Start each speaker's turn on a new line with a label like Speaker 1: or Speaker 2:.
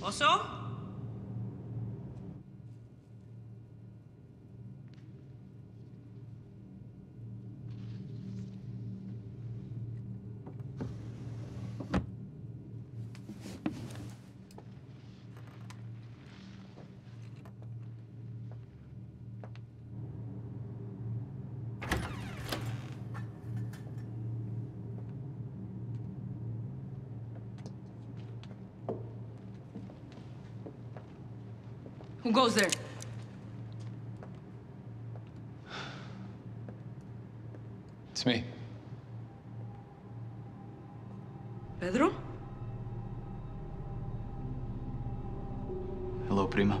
Speaker 1: Oso? Who goes there?
Speaker 2: It's me.
Speaker 1: Pedro?
Speaker 2: Hello, Prima.